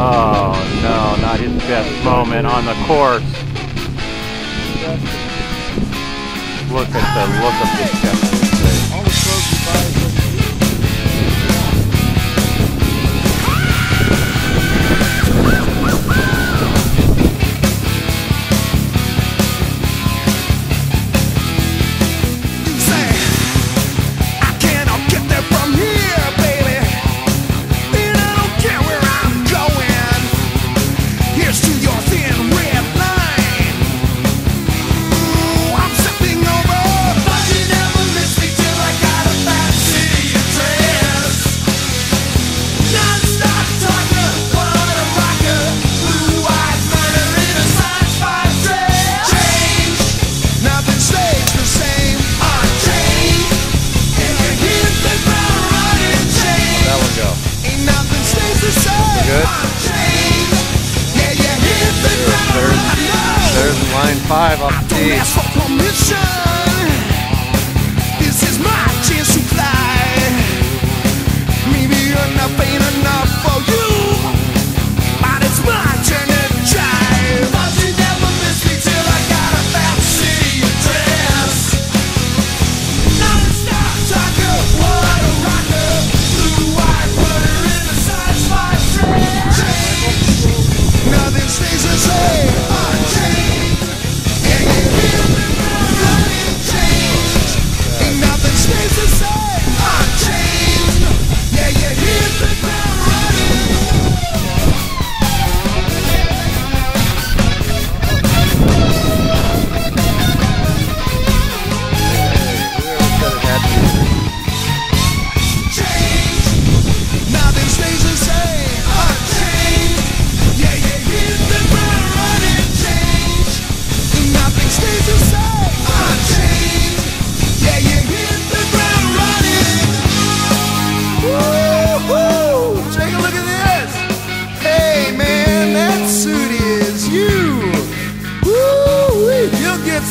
Oh no, not his best moment on the course. Look at the look of this guy. five off the tee.